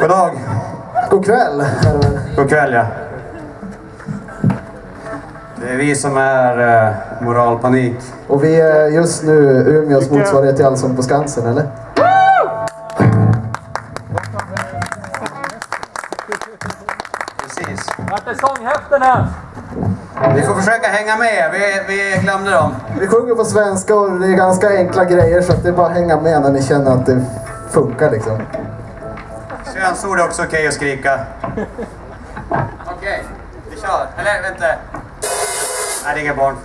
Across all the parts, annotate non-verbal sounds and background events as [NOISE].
God dag. God kväll. God kväll ja. Det är vi som är uh, Moralpanik. Och vi är just nu Umeås motsvarighet till Allsång på Skansen, eller? Precis. Vart är sånghäftena? Vi får försöka hänga med. Vi, vi glömde dem. Vi sjunger på svenska och det är ganska enkla grejer så att det är bara att hänga med när ni känner att det funkar liksom. Könsord är också okej att skrika. Okej, vi kör. Eller vänta. Nej, det är inga barn.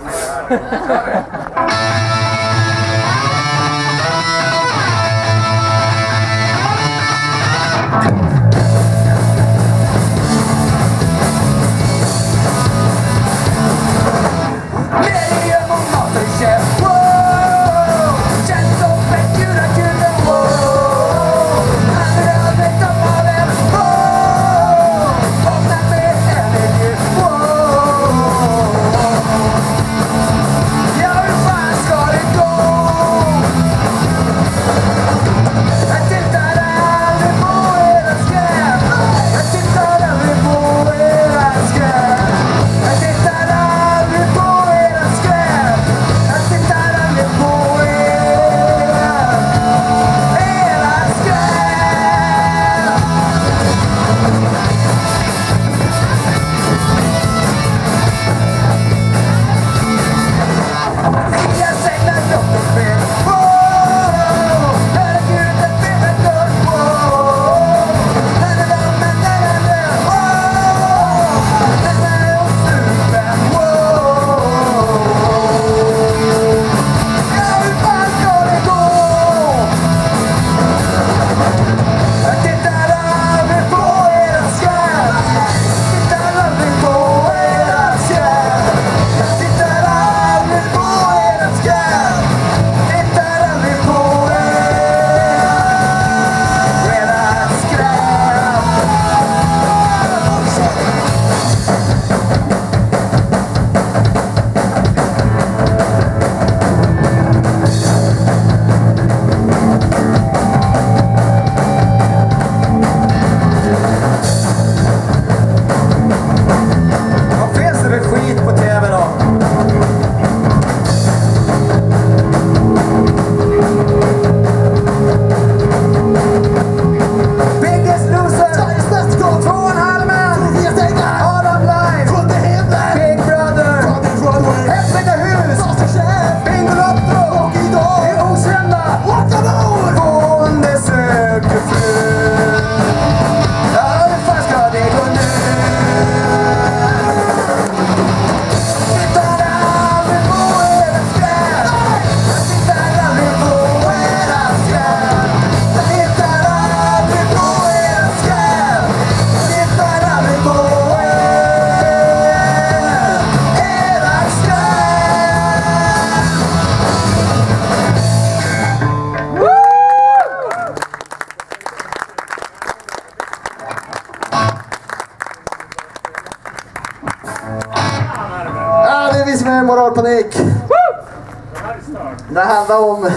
Handlar om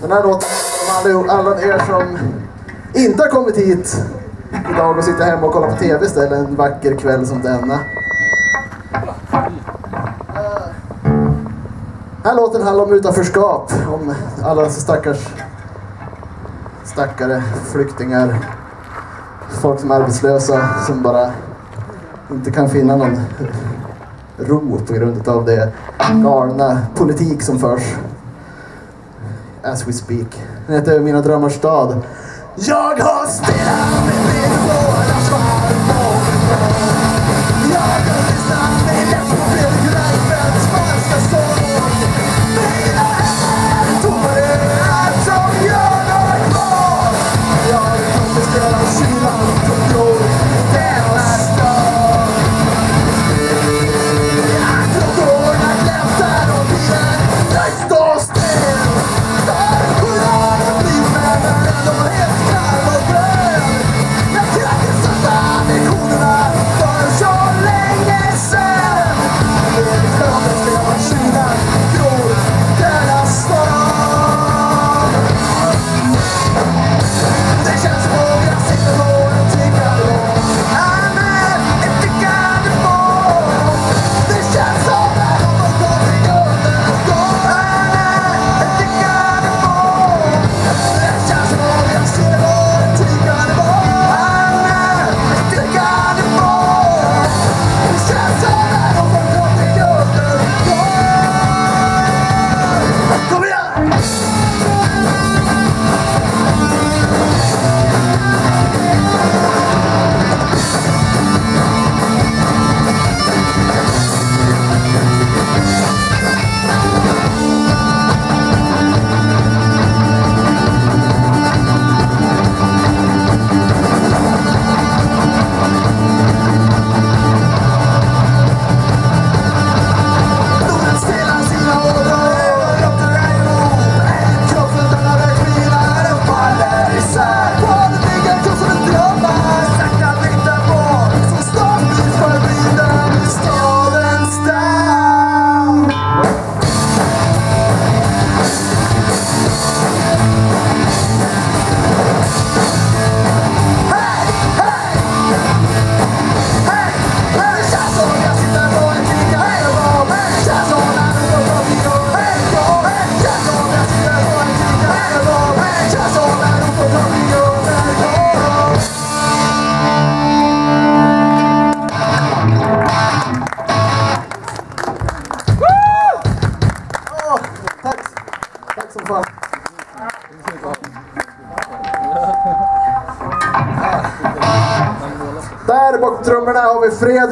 den här låten om alla, er som inte har kommit hit idag och sitter hemma och kollar på TV istället en vacker kväll som denna. Den här låten handlar om utanförskap, om alla stackars stackare, flyktingar, folk som är arbetslösa som bara inte kan finna någon ro på grund av det galna politik som förs. As we speak. Den heter Mina drömmars stad. Jag har spelat med min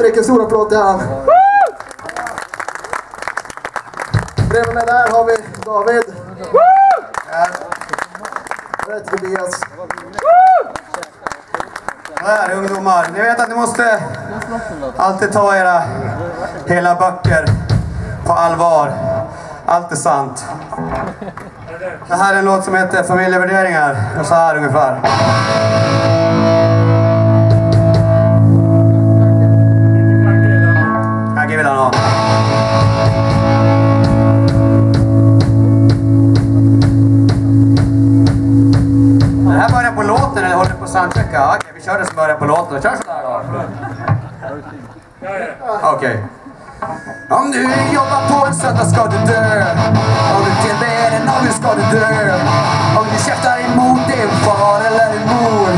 vi Fredrik. En stor applåd till han. Bredvid mig där har vi David. Där heter Tobias. Där ungdomar, ni vet att ni måste alltid ta era hela böcker på allvar. Allt är sant. Det här är en låt som heter Familjevärderingar. Och så här ungefär. Soundchecka? Okej, vi kör det som börjar på låten. Kör sådär då. Okej. Om du jobbar på en söndag ska du dö. Om du till en om du ska du dö. Om du käftar emot din far eller din mor.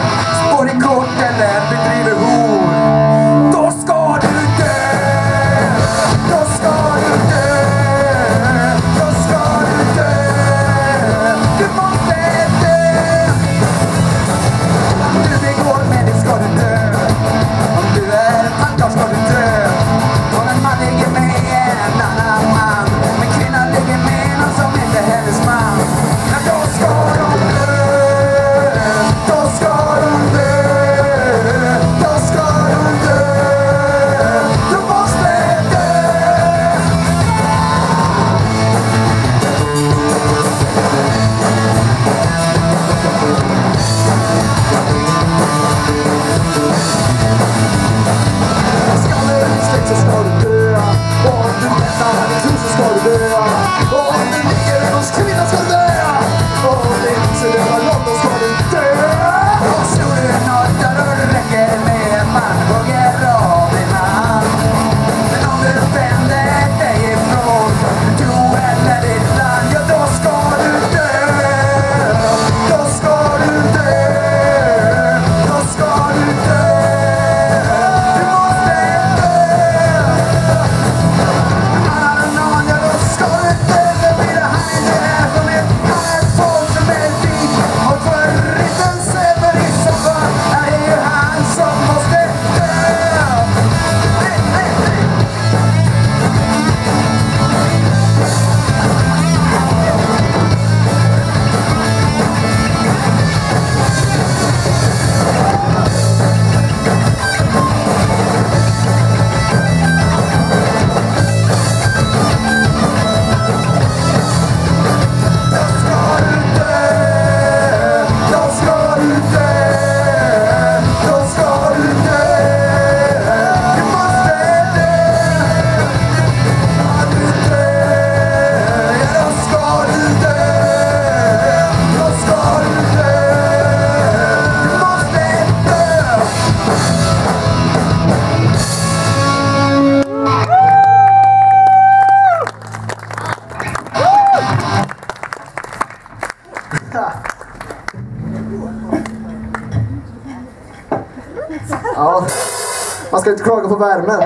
Värmen.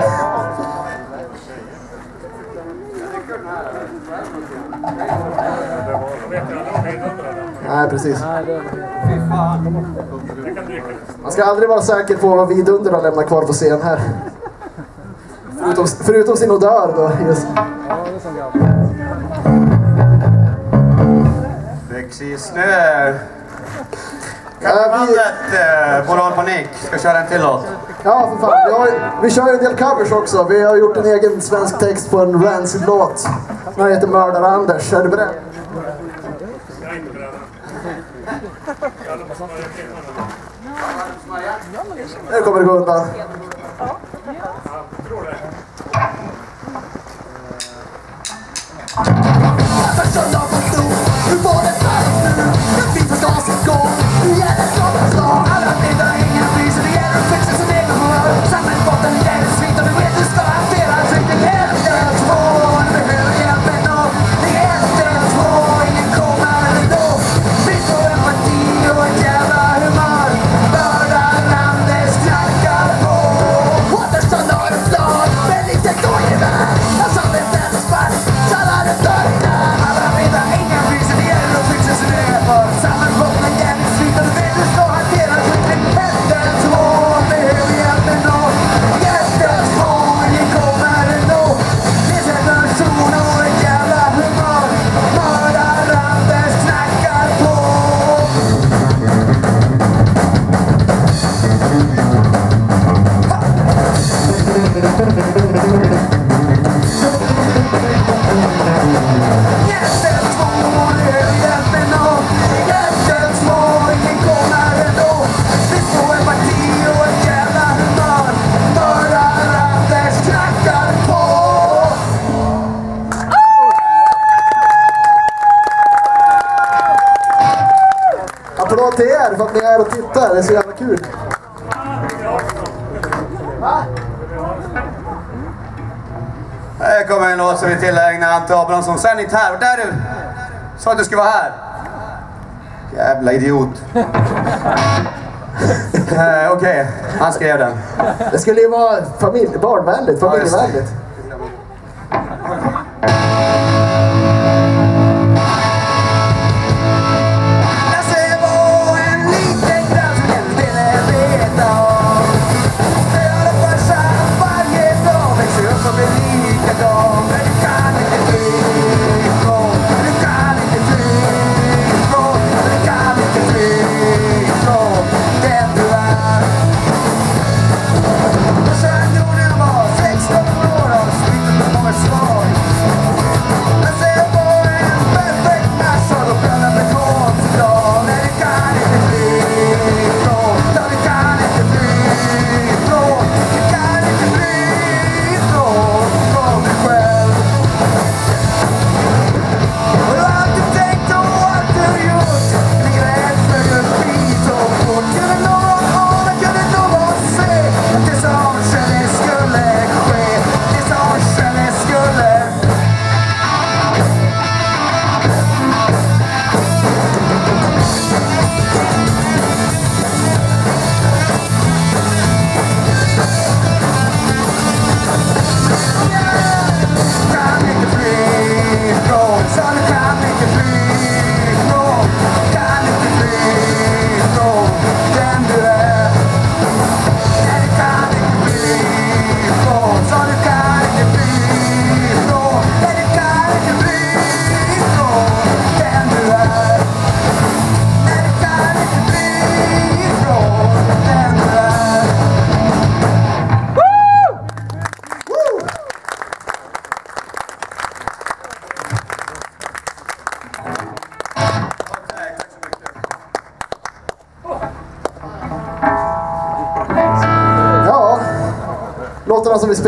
Nej, precis. Man ska aldrig vara säker på vad vidunder har lämnat kvar på scen här. Förutom, förutom sin odör då. Just. Väx i snö. Ja, vi, Bandet eh, Moral Panik ska köra en till låt. ja, för fan. Vi, har, vi kör ju en del covers också. Vi har gjort en egen svensk text på en Rancid-låt. Den heter Mördar-Anders. Är du beredd? Nu kommer det gå undan. Första laget stod, hur var det för oss nu? Det finns en Ante Abrahamsson. Sen inte här. Vart är du? Sa att du skulle vara här. Jävla idiot. [LAUGHS] eh, Okej, han skrev den. Det skulle ju vara familj, barnvänligt, familjevänligt.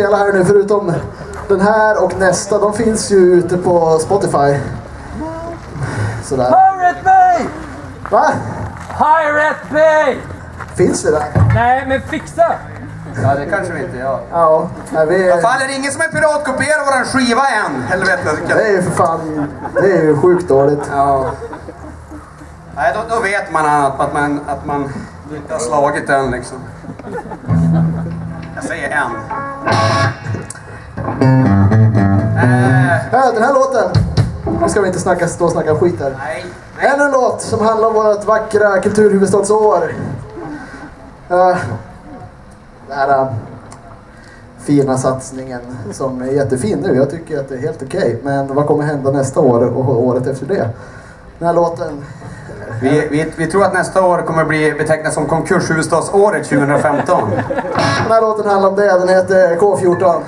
Spelar här nu förutom den här och nästa, de finns ju ute på Spotify. Sådär. Pirate Bay! Va? Pirate Bay! Finns det där? Nej, men fixa! Ja, det kanske vi inte gör. Ja, nej, vi, Fan, är det ingen som är piratkopierat våran skiva än? Helvete. det är ju för fan, det är ju sjukt dåligt. Ja. Nej, då, då vet man att, att man, att man inte har slagit den liksom. Jag säger en. Eh, den här låten, nu ska vi inte snacka, stå och snacka skit här. nej. nej. En låt som handlar om vårt vackra kulturhuvudstadsår. Uh, den här uh, fina satsningen som är jättefin nu. Jag tycker att det är helt okej. Men vad kommer hända nästa år och året efter det? Den här låten, vi, vi, vi tror att nästa år kommer bli betecknat som konkurshuvudstadsåret 2015. den här låten handlar om det. Den heter K14.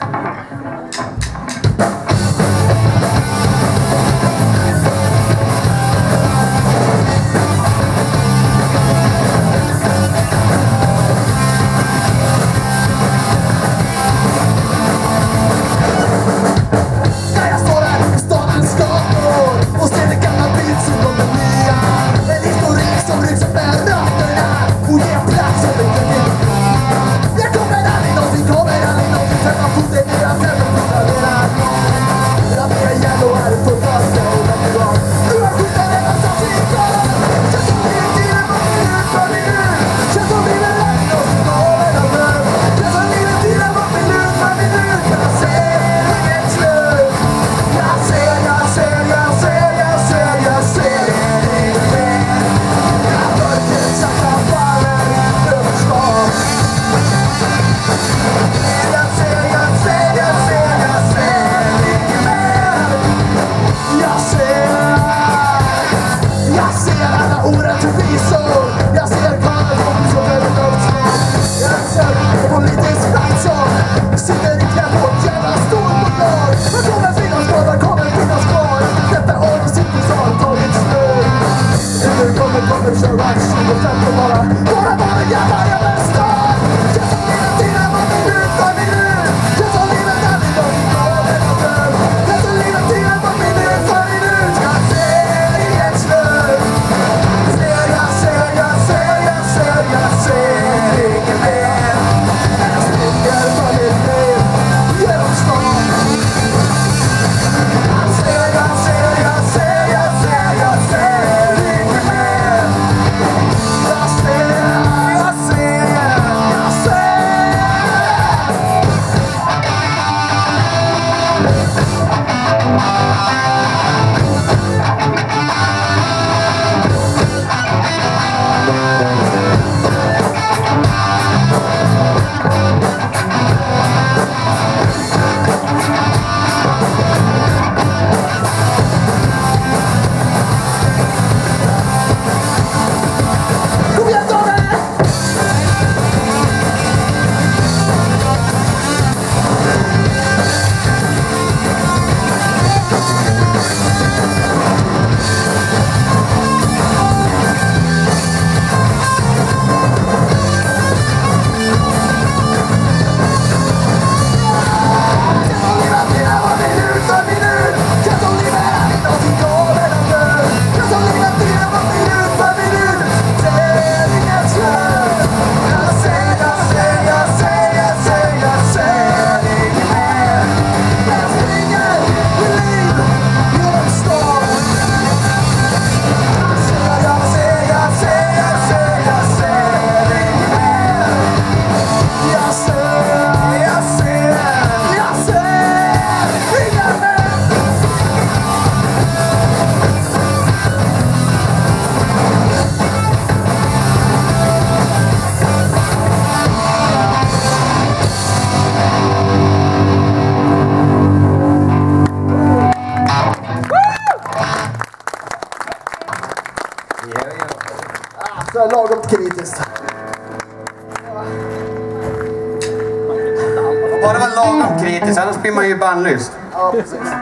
Precis.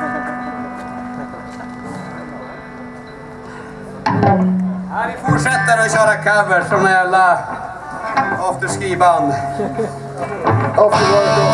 Ja, vi fortsätter att köra covers som jävla afterski-band. Afterski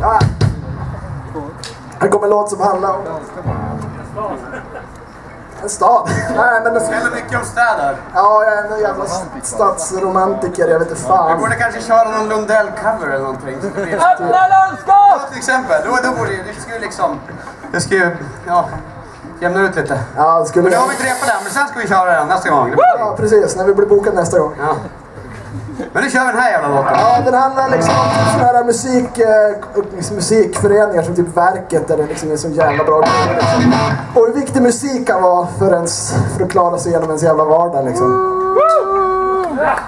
Ja. Här kommer en låt som handlar om... En stad. [LAUGHS] Nej, men... Det smäller mycket om städer. Ja, jag är en jävla stadsromantiker. Jag vet inte fan. Vi borde kanske köra någon Lundell-cover eller någonting. Öppna landskap! Ja, till exempel. Då, då borde det skulle liksom... Det skulle ju... Ja. Jämna ut lite. Ja, det skulle... Men Nu har vi inte repat den, men sen ska vi köra den nästa gång. Ja, precis. När vi blir bokade nästa gång. Ja. Men nu kör vi den här jävla låten. Ja, den handlar liksom om typ sådana här musik, eh, liksom musikföreningar som typ Verket där det liksom är så jävla bra grejer liksom. Och hur viktig musik kan vara för, ens, för att klara sig igenom ens jävla vardag liksom. Woo! Ja,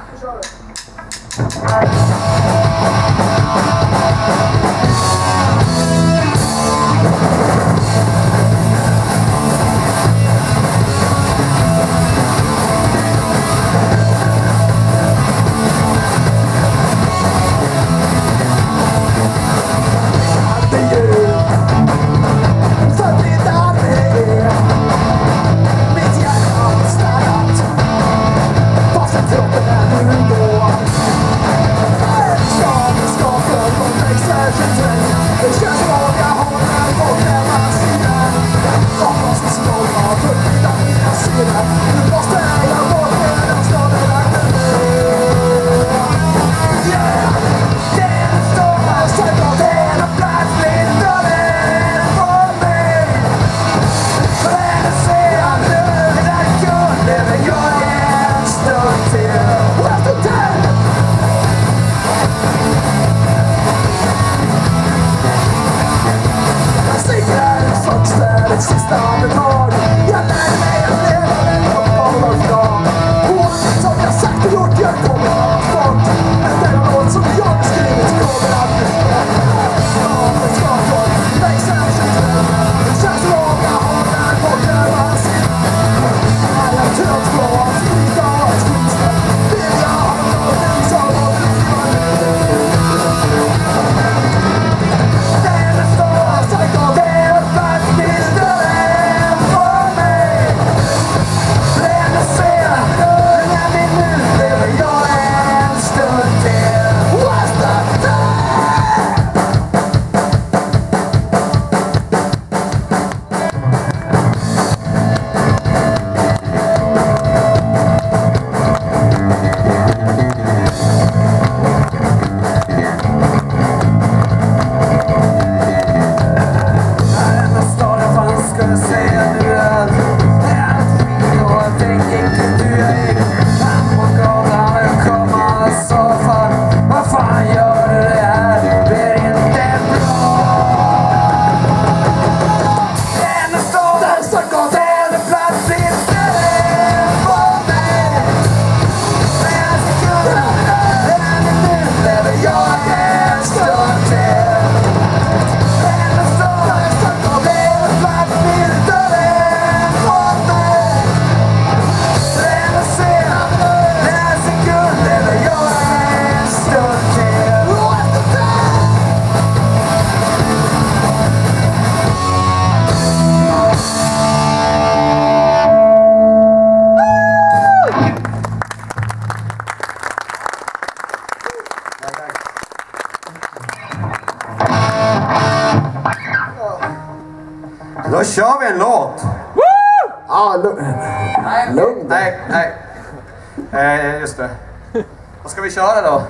köra då?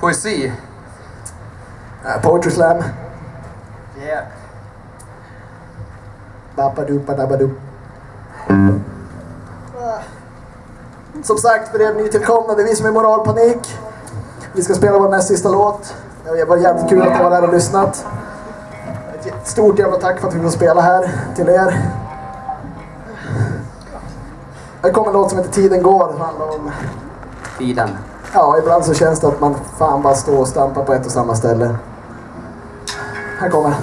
Poesi? Uh, Poetry slam. Yeah. Babadoop-badabadoo. Som sagt, för er nytillkomna, det är vi som är Moralpanik. Vi ska spela vår näst sista låt. Det var jävligt kul att ni var där och lyssnat. Ett stort jävla tack för att vi får spela här till er. Det kommer en låt som heter Tiden går. Det handlar om... Tiden. Ja, ibland så känns det att man fan bara står och stampar på ett och samma ställe. Här kommer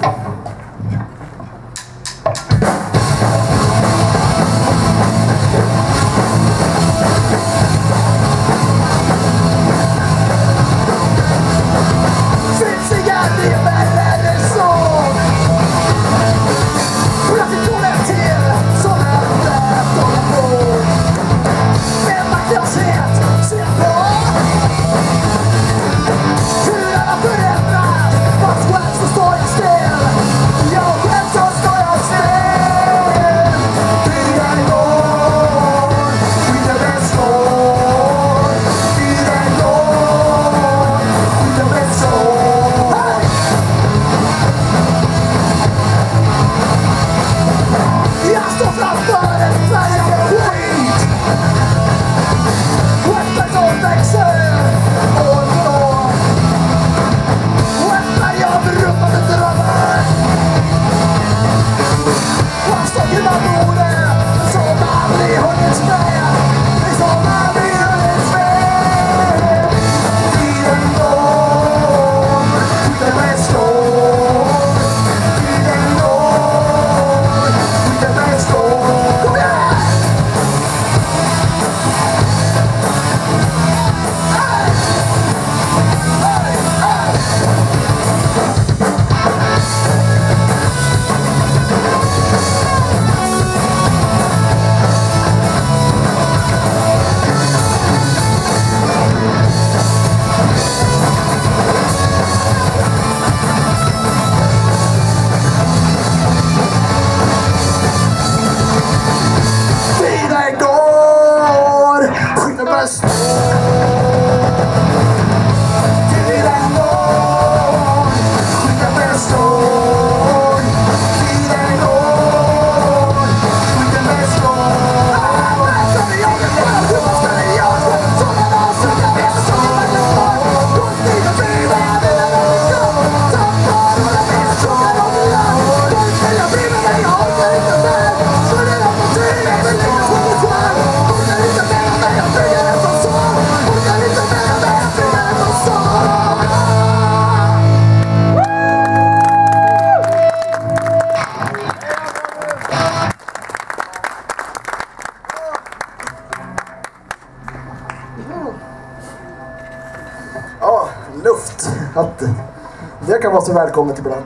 välkommet ibland.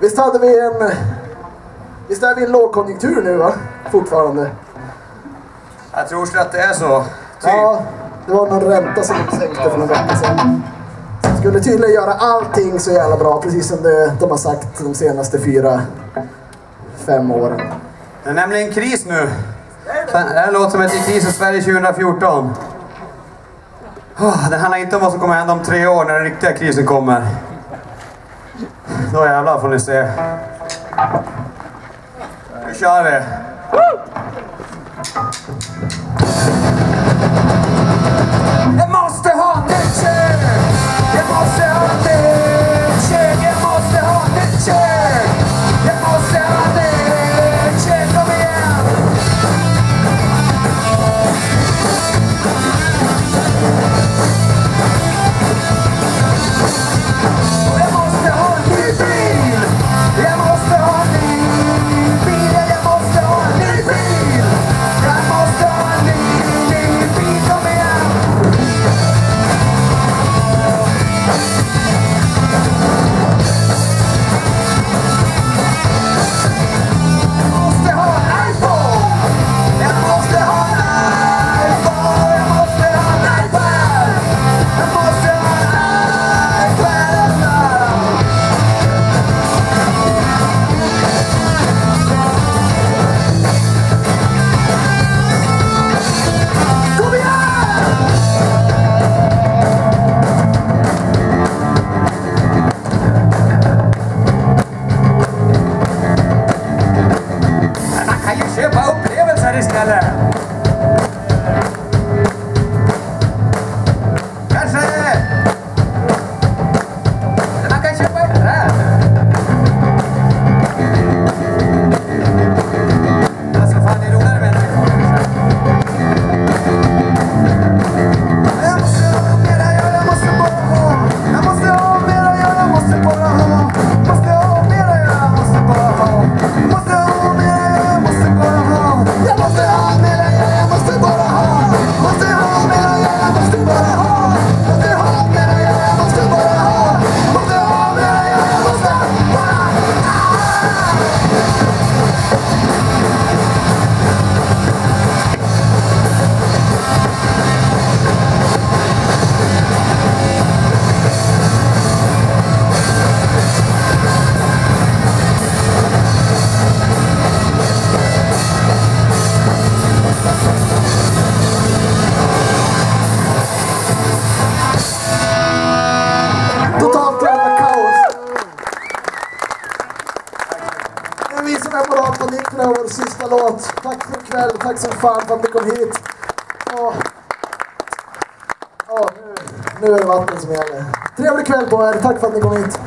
Visst hade vi en... Visst är vi i en lågkonjunktur nu va? Fortfarande. Jag tror så att det är så. Typ. Ja, det var någon ränta som de sänkte för någon vecka sedan. Som skulle tydligen göra allting så jävla bra, precis som det, de har sagt de senaste fyra, fem åren. Det är nämligen kris nu. Det här är en låt som heter Kris i Sverige 2014. Ah, det handlar inte om vad som kommer hända om tre år när den riktiga krisen kommer. Då jävlar får ni se. Nu kör vi! Jag måste ha nytt kök! Jag måste ha nytt kök! Jag måste ha nytt kök! fan för att ni kom hit. Och, och nu, nu är det vatten som gäller. Trevlig kväll på er. Tack för att ni kom hit.